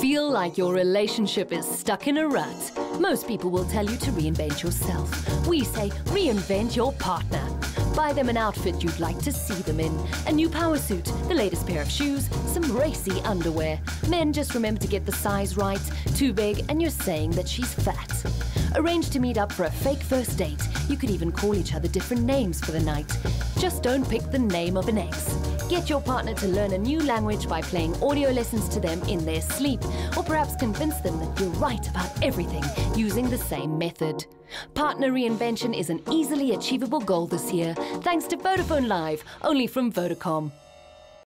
Feel like your relationship is stuck in a rut? Most people will tell you to reinvent yourself. We say reinvent your partner. Buy them an outfit you'd like to see them in. A new power suit, the latest pair of shoes, some racy underwear. Men just remember to get the size right. Too big, and you're saying that she's fat. Arrange to meet up for a fake first date. You could even call each other different names for the night. Just don't pick the name of an ex. Get your partner to learn a new language by playing audio lessons to them in their sleep, or perhaps convince them that you're right about everything using the same method. Partner reinvention is an easily achievable goal this year, thanks to Vodafone Live, only from Vodacom.